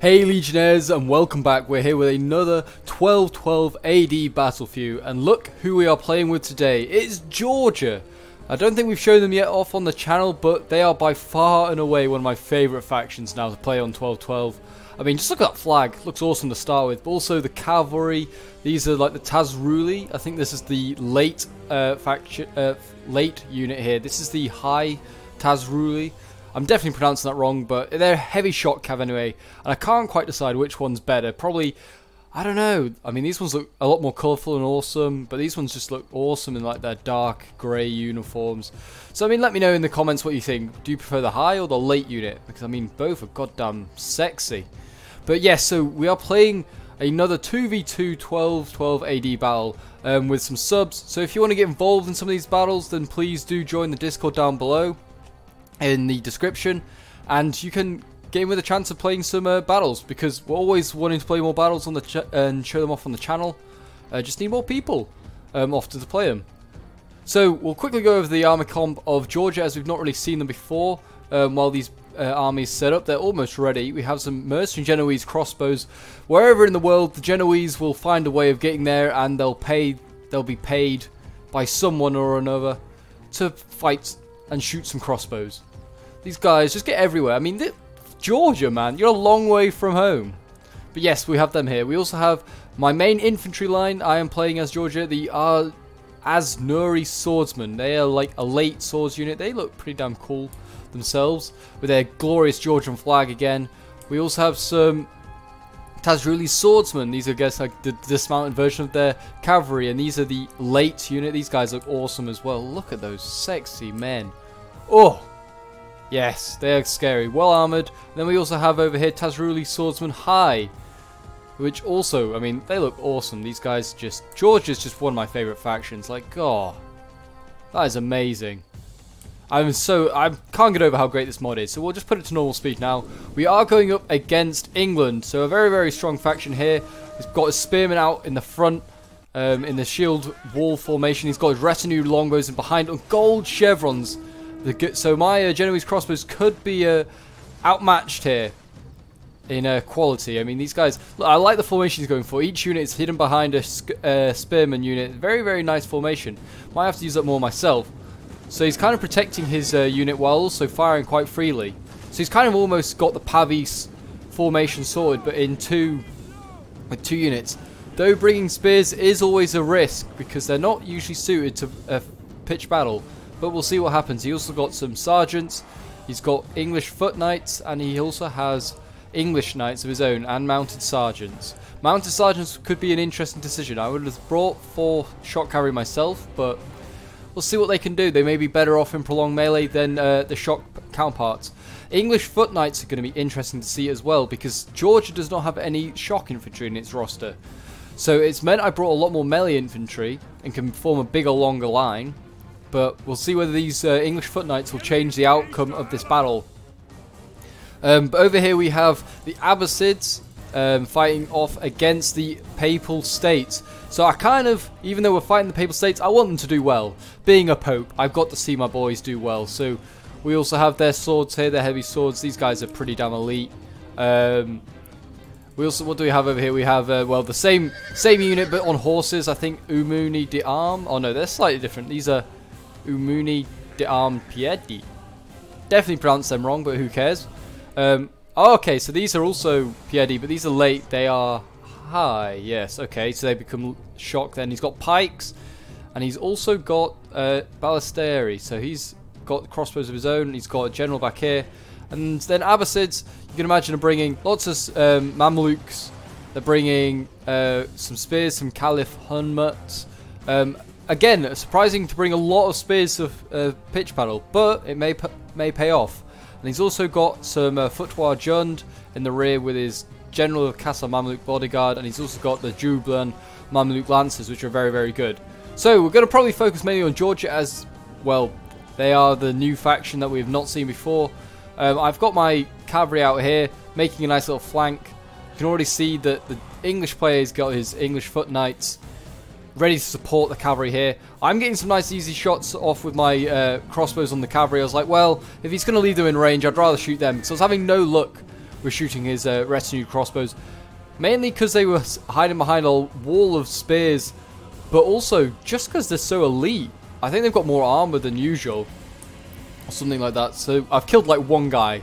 Hey Legionnaires and welcome back, we're here with another 1212 AD Battlefield and look who we are playing with today, it's Georgia! I don't think we've shown them yet off on the channel but they are by far and away one of my favourite factions now to play on 1212. I mean just look at that flag, looks awesome to start with, but also the cavalry, these are like the Tazruli, I think this is the late uh, faction, uh, late unit here, this is the high Tazruli. I'm definitely pronouncing that wrong, but they're heavy shock cav anyway, and I can't quite decide which one's better. Probably, I don't know. I mean, these ones look a lot more colourful and awesome, but these ones just look awesome in like their dark grey uniforms. So, I mean, let me know in the comments what you think. Do you prefer the high or the late unit? Because, I mean, both are goddamn sexy. But yes, so we are playing another 2v2 12-12 AD battle um, with some subs. So if you want to get involved in some of these battles, then please do join the Discord down below in the description and you can get in with a chance of playing some uh, battles because we're always wanting to play more battles on the and show them off on the channel. Uh, just need more people um, often to play them. So we'll quickly go over the army comp of Georgia as we've not really seen them before. Um, while these uh, armies set up, they're almost ready. We have some mercenary Genoese crossbows. Wherever in the world, the Genoese will find a way of getting there, and they'll pay. They'll be paid by someone or another to fight and shoot some crossbows. These guys just get everywhere. I mean, Georgia, man, you're a long way from home. But yes, we have them here. We also have my main infantry line. I am playing as Georgia, the uh, Asnuri Swordsmen. They are like a late swords unit. They look pretty damn cool themselves with their glorious Georgian flag again. We also have some Tazruli Swordsmen. These are, I guess, like the dismounted version of their cavalry, and these are the late unit. These guys look awesome as well. Look at those sexy men. Oh, Yes, they are scary. Well armoured. Then we also have over here Tazruli Swordsman High. Which also, I mean, they look awesome. These guys just... George is just one of my favourite factions. Like, oh. That is amazing. I'm so... I can't get over how great this mod is. So we'll just put it to normal speed now. We are going up against England. So a very, very strong faction here. He's got a spearman out in the front. Um, in the shield wall formation. He's got his retinue longbows and behind on gold chevrons. The, so my uh, Genoese crossbows could be uh, outmatched here in uh, quality. I mean, these guys, Look, I like the formation he's going for. Each unit is hidden behind a uh, spearman unit. Very, very nice formation. Might have to use that more myself. So he's kind of protecting his uh, unit while also firing quite freely. So he's kind of almost got the Pavis formation sorted, but in two, with two units. Though bringing spears is always a risk because they're not usually suited to a pitch battle. But we'll see what happens. He also got some sergeants. He's got English foot knights, and he also has English knights of his own and mounted sergeants. Mounted sergeants could be an interesting decision. I would have brought four shock cavalry myself, but we'll see what they can do. They may be better off in prolonged melee than uh, the shock counterparts. English foot knights are going to be interesting to see as well because Georgia does not have any shock infantry in its roster. So it's meant I brought a lot more melee infantry and can form a bigger, longer line. But we'll see whether these uh, English foot knights will change the outcome of this battle. Um, but over here we have the Abbasids um, fighting off against the Papal States. So I kind of, even though we're fighting the Papal States, I want them to do well. Being a Pope, I've got to see my boys do well. So we also have their swords here, their heavy swords. These guys are pretty damn elite. Um, we also, what do we have over here? We have, uh, well, the same same unit, but on horses. I think Umuni de Arm. Oh no, they're slightly different. These are Umuni de Arm Piedi. Definitely pronounced them wrong, but who cares? Um, oh, okay, so these are also Piedi, but these are late. They are high. Yes, okay, so they become shock then. He's got pikes, and he's also got uh. So he's got crossbows of his own. He's got a general back here. And then Abbasids, you can imagine are bringing lots of um, Mamluks. They're bringing uh, some spears, some Caliph Hunmuts. Um, Again, surprising to bring a lot of spears of uh, pitch battle, but it may may pay off. And he's also got some uh, Jund in the rear with his General of Casa Mamluk bodyguard, and he's also got the Jublan Mamluk Lancers, which are very, very good. So we're going to probably focus mainly on Georgia as, well, they are the new faction that we've not seen before. Um, I've got my cavalry out here, making a nice little flank. You can already see that the English player's got his English foot knights ready to support the cavalry here. I'm getting some nice easy shots off with my uh, crossbows on the cavalry. I was like, well, if he's going to leave them in range, I'd rather shoot them. So I was having no luck with shooting his uh, retinue crossbows. Mainly because they were hiding behind a wall of spears, but also just because they're so elite. I think they've got more armor than usual, or something like that. So I've killed like one guy.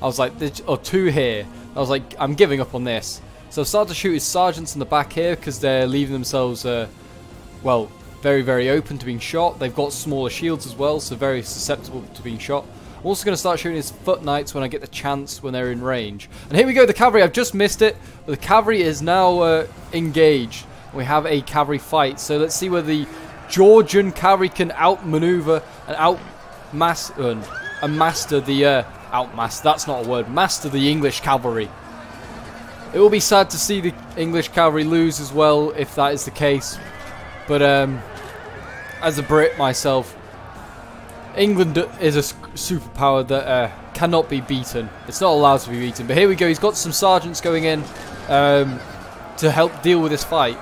I was like, or two here. I was like, I'm giving up on this. So I've started to shoot his sergeants in the back here because they're leaving themselves, uh, well, very, very open to being shot. They've got smaller shields as well, so very susceptible to being shot. I'm also going to start shooting his foot knights when I get the chance when they're in range. And here we go, the cavalry. I've just missed it. The cavalry is now uh, engaged. We have a cavalry fight. So let's see whether the Georgian cavalry can outmaneuver and outmaster uh, and master the uh, outmaster. That's not a word. Master the English cavalry. It will be sad to see the English cavalry lose as well if that is the case. But um, as a Brit myself, England is a superpower that uh, cannot be beaten. It's not allowed to be beaten. But here we go. He's got some sergeants going in um, to help deal with this fight.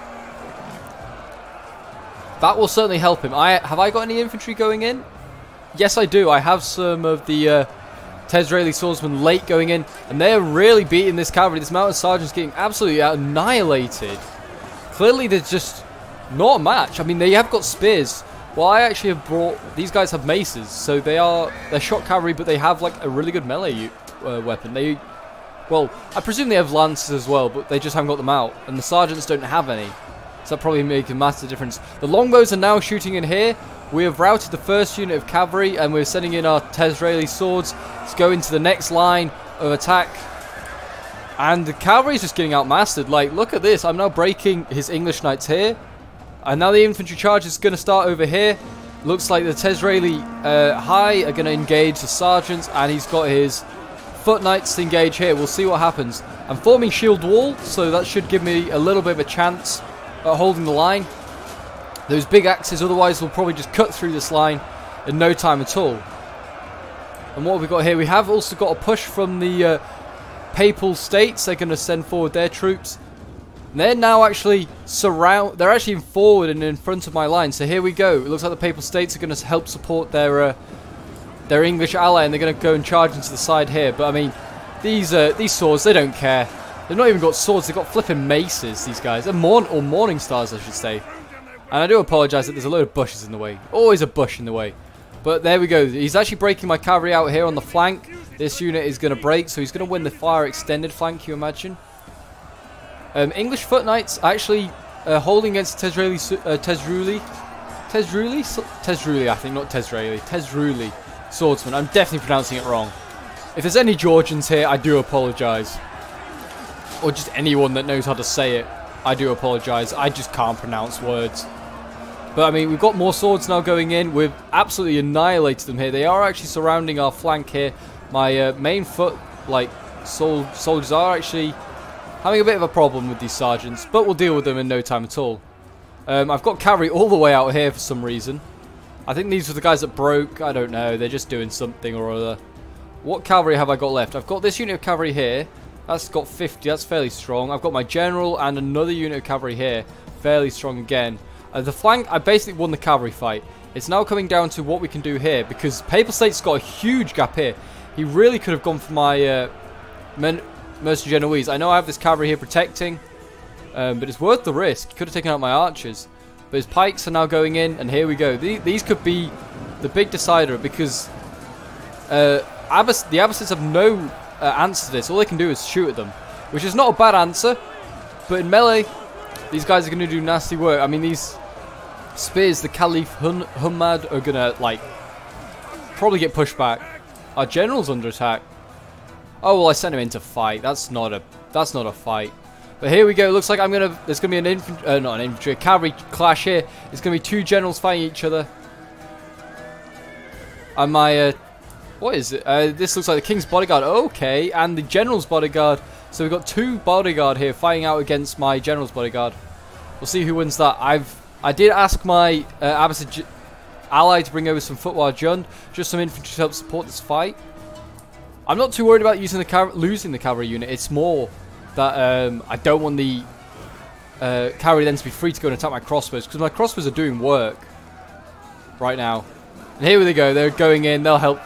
That will certainly help him. I Have I got any infantry going in? Yes, I do. I have some of the uh, Tezreali swordsmen late going in. And they're really beating this cavalry. This mountain sergeant's getting absolutely annihilated. Clearly, they're just not a match. I mean, they have got spears. Well, I actually have brought... These guys have maces, so they are... They're shock cavalry, but they have, like, a really good melee uh, weapon. They... Well, I presume they have lances as well, but they just haven't got them out. And the sergeants don't have any. So that probably make a massive difference. The longbows are now shooting in here. We have routed the first unit of cavalry, and we're sending in our Tezreali swords to go into the next line of attack. And the cavalry is just getting outmastered. Like, look at this. I'm now breaking his English knights here. And now the infantry charge is going to start over here. Looks like the Tezreali uh, High are going to engage the sergeants, and he's got his foot knights to engage here. We'll see what happens. I'm forming shield wall, so that should give me a little bit of a chance at holding the line. Those big axes otherwise will probably just cut through this line in no time at all. And what have we got here? We have also got a push from the uh, Papal States. They're going to send forward their troops. They're now actually surround. They're actually forward and in front of my line. So here we go. It looks like the Papal States are going to help support their uh, their English ally, and they're going to go and charge into the side here. But I mean, these uh, these swords, they don't care. They've not even got swords. They've got flipping maces. These guys, they're morn or morning stars, I should say. And I do apologise that there's a load of bushes in the way. Always a bush in the way. But there we go. He's actually breaking my cavalry out here on the flank. This unit is going to break, so he's going to win the fire extended flank, you imagine. Um, English Foot Knights actually uh, holding against Tezreali, uh, Tezruli, Tezruli, Tezruli, I think, not Tezreali, Tezruli swordsman. I'm definitely pronouncing it wrong. If there's any Georgians here, I do apologise. Or just anyone that knows how to say it, I do apologise. I just can't pronounce words. But I mean, we've got more swords now going in. We've absolutely annihilated them here. They are actually surrounding our flank here. My uh, main foot, like, sol soldiers are actually Having a bit of a problem with these sergeants, but we'll deal with them in no time at all. Um, I've got cavalry all the way out here for some reason. I think these are the guys that broke. I don't know. They're just doing something or other. What cavalry have I got left? I've got this unit of cavalry here. That's got 50. That's fairly strong. I've got my general and another unit of cavalry here. Fairly strong again. Uh, the flank, I basically won the cavalry fight. It's now coming down to what we can do here because Papal State's got a huge gap here. He really could have gone for my uh, men Mercer Genoese. I know I have this cavalry here protecting, um, but it's worth the risk. Could have taken out my archers. But his pikes are now going in, and here we go. These, could be the big decider because uh, Abbas, the Abbasids have no uh, answer to this. All they can do is shoot at them, which is not a bad answer. But in melee, these guys are going to do nasty work. I mean, these spears, the Caliph Hun Hummad are going to, like, probably get pushed back. Our general's under attack. Oh well, I sent him in to fight. That's not a that's not a fight. But here we go. Looks like I'm gonna. There's gonna be an infantry, uh, not an infantry, a cavalry clash here. It's gonna be two generals fighting each other. And my, uh, what is it? Uh, this looks like the king's bodyguard. Okay, and the general's bodyguard. So we've got two bodyguard here fighting out against my general's bodyguard. We'll see who wins that. I've I did ask my uh, ally to bring over some footwar Jund, just some infantry to help support this fight. I'm not too worried about using the losing the cavalry unit. It's more that um, I don't want the uh, cavalry then to be free to go and attack my crossbows because my crossbows are doing work right now. And here they go. They're going in. They'll help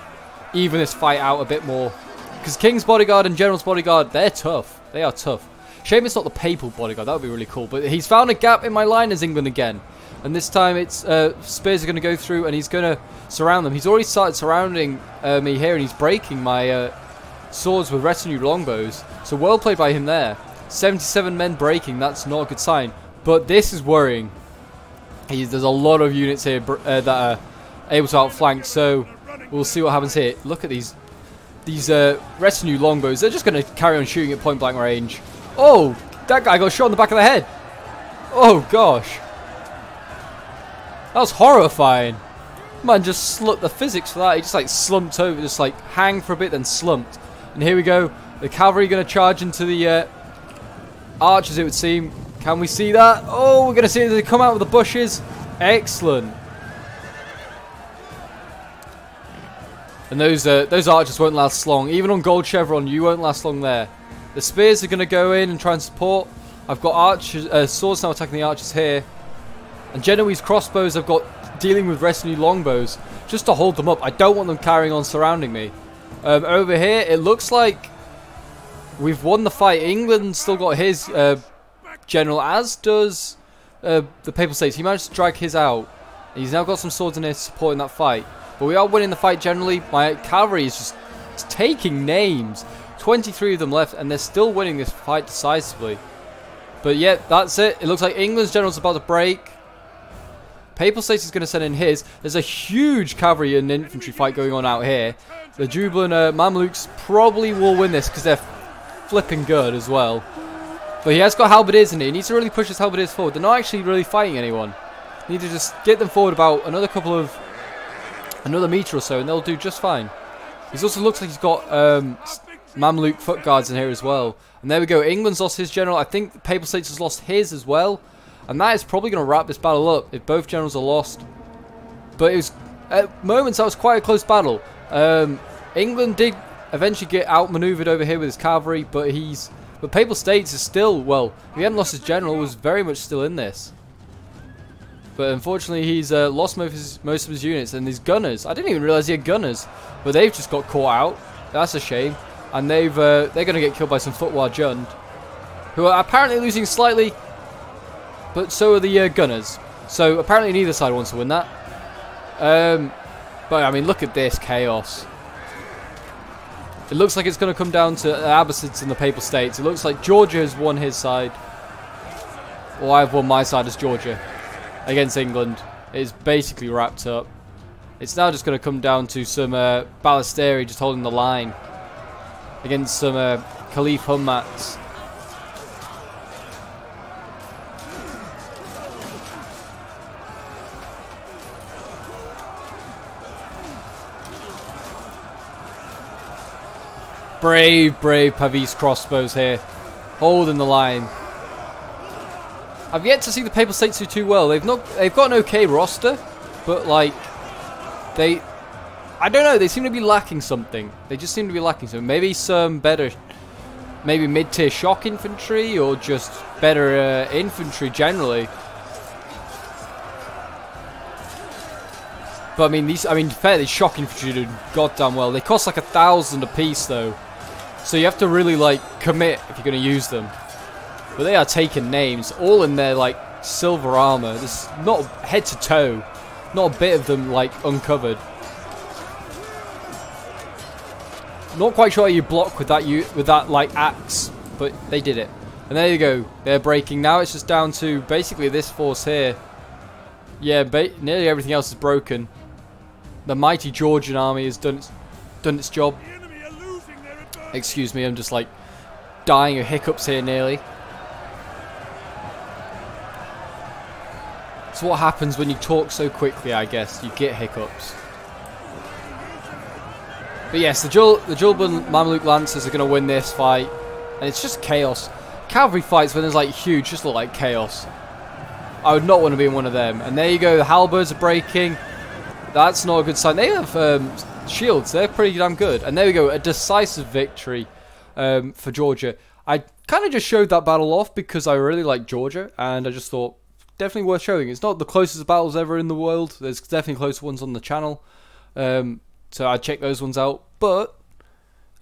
even this fight out a bit more Because King's Bodyguard and General's Bodyguard, they're tough. They are tough. Shame it's not the Papal Bodyguard. That would be really cool. But he's found a gap in my line as England again. And this time it's uh, Spears are going to go through and he's going to surround them. He's already started surrounding uh, me here and he's breaking my uh, swords with retinue longbows. So well played by him there. 77 men breaking. That's not a good sign. But this is worrying. There's a lot of units here uh, that are able to outflank. So we'll see what happens here. Look at these these uh, retinue longbows. They're just going to carry on shooting at point blank range. Oh, that guy got shot in the back of the head. Oh gosh. That was horrifying. Man just slumped the physics for that. He just like slumped over, just like hang for a bit, then slumped. And here we go. The cavalry going to charge into the uh, archers, it would seem. Can we see that? Oh, we're going to see they come out of the bushes. Excellent. And those uh, those archers won't last long. Even on Gold Chevron, you won't last long there. The spears are going to go in and try and support. I've got archers, uh, swords now attacking the archers here. And Genoese crossbows I've got dealing with retinue longbows just to hold them up. I don't want them carrying on surrounding me. Um, over here, it looks like we've won the fight. England still got his uh, general, as does uh, the Papal States. He managed to drag his out. He's now got some swords in here supporting that fight. But we are winning the fight generally. My cavalry is just taking names. 23 of them left, and they're still winning this fight decisively. But yeah, that's it. It looks like England's general's about to break. Papal States is going to send in his. There's a huge cavalry and infantry fight going on out here. The Jubilant uh, Mamluks probably will win this because they're flipping good as well. But he has got halberdiers in it. He needs to really push his halberdiers forward. They're not actually really fighting anyone. need to just get them forward about another couple of another meter or so, and they'll do just fine. He also looks like he's got um, Mamluk foot guards in here as well. And there we go. England's lost his general. I think Papal States has lost his as well. And that is probably going to wrap this battle up if both generals are lost. But it was, at moments, that was quite a close battle. Um, England did eventually get outmaneuvered over here with his cavalry, but he's... But Papal States is still, well, he hadn't lost his general, was very much still in this. But unfortunately, he's uh, lost most of, his, most of his units. And his gunners, I didn't even realize he had gunners. But they've just got caught out. That's a shame. And they've uh, they're going to get killed by some Footwar Jund. Who are apparently losing slightly. But so are the uh, gunners. So apparently neither side wants to win that. Um, but I mean, look at this chaos. It looks like it's going to come down to Abbasids and the Papal States. It looks like Georgia has won his side. Or I've won my side as Georgia against England It's basically wrapped up. It's now just going to come down to some uh, Ballisteri just holding the line against some uh, Khalif Hummats. Brave, brave Pavis crossbows here, holding the line. I've yet to see the Papal States do too well. They've not. They've got an okay roster, but like they, I don't know. They seem to be lacking something. They just seem to be lacking something. Maybe some better, maybe mid-tier shock infantry or just better uh, infantry generally. But I mean, these. I mean, fairly shock infantry do goddamn well. They cost like a thousand a piece though, so you have to really like commit if you're going to use them. But they are taking names, all in their like silver armor. There's not head to toe, not a bit of them like uncovered. Not quite sure how you block with that you with that like axe, but they did it. And there you go. They're breaking. Now it's just down to basically this force here. Yeah, nearly everything else is broken. The mighty Georgian army has done its, done its job. Excuse me, I'm just like dying of hiccups here nearly. It's what happens when you talk so quickly, I guess. You get hiccups. But yes, the Jul the Julban Mamluk Lancers are going to win this fight. And it's just chaos. Cavalry fights when there's like huge just look like chaos. I would not want to be in one of them. And there you go, the halberds are breaking. That's not a good sign. They have um, shields. They're pretty damn good. And there we go, a decisive victory um, for Georgia. I kind of just showed that battle off because I really like Georgia. And I just thought, definitely worth showing. It's not the closest battles ever in the world. There's definitely closer ones on the channel. Um, so I check those ones out. But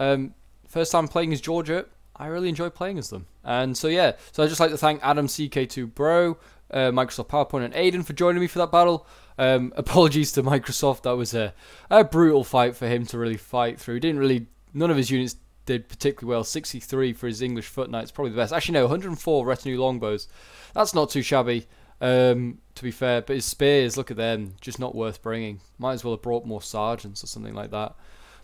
um, first time playing as Georgia, I really enjoy playing as them. And so yeah, so I'd just like to thank Adam CK2 Bro, uh, Microsoft PowerPoint, and Aiden for joining me for that battle. Um, apologies to Microsoft, that was a, a brutal fight for him to really fight through. Didn't really, none of his units did particularly well. 63 for his English foot knights, probably the best. Actually, no, 104 retinue longbows. That's not too shabby, um, to be fair. But his spears, look at them, just not worth bringing. Might as well have brought more sergeants or something like that.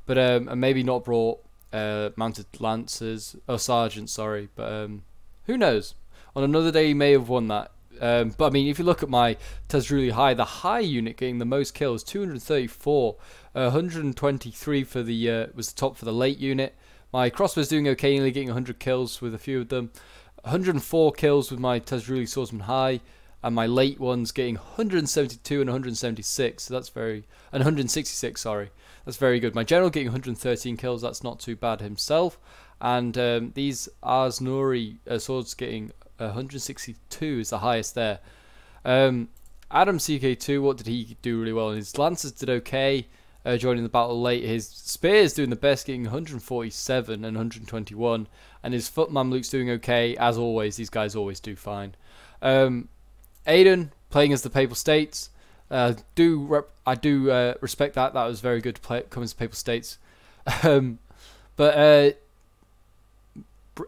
But um, and maybe not brought uh, mounted lancers or sergeants. Sorry, but um, who knows? On another day, he may have won that. Um, but I mean, if you look at my Tazruli High, the high unit getting the most kills, 234, uh, 123 for the uh, was the top for the late unit. My crossbow's doing okay, getting 100 kills with a few of them. 104 kills with my Tazruli Swordsman High, and my late ones getting 172 and 176. So that's very and 166. Sorry, that's very good. My general getting 113 kills. That's not too bad himself. And um, these Ars Nori uh, swords getting 162 is the highest there. Um, Adam CK2, what did he do really well? His lancers did okay uh, joining the battle late. His spears doing the best, getting 147 and 121, and his foot mamluks doing okay as always. These guys always do fine. Um, Aiden playing as the Papal States. Uh, do I do uh, respect that? That was very good to play come as Papal States. Um, but uh,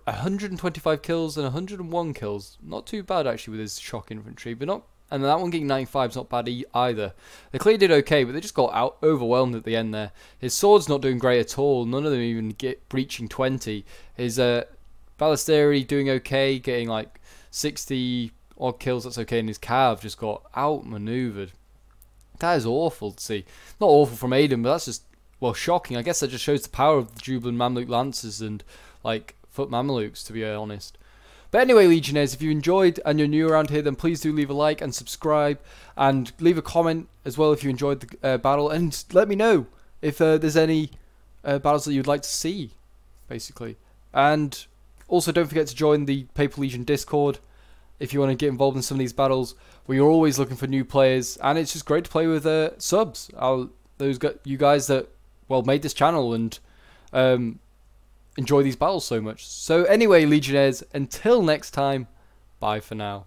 125 kills and 101 kills, not too bad actually with his shock infantry, but not and that one getting 95 is not bad e either. They clearly did okay, but they just got out overwhelmed at the end there. His sword's not doing great at all. None of them even get breaching 20. His uh, doing okay, getting like 60 odd kills. That's okay. And his Cav just got outmaneuvered. That is awful to see. Not awful from Aiden, but that's just well shocking. I guess that just shows the power of the Jubilant Mamluk Lancers and like foot Mamelukes, to be honest. But anyway, Legionnaires, if you enjoyed and you're new around here, then please do leave a like and subscribe and leave a comment as well if you enjoyed the uh, battle and let me know if uh, there's any uh, battles that you'd like to see, basically. And also, don't forget to join the Papal Legion Discord if you want to get involved in some of these battles. We are always looking for new players, and it's just great to play with uh, subs. I'll, those you guys that well made this channel and um, enjoy these battles so much. So anyway, Legionnaires, until next time, bye for now.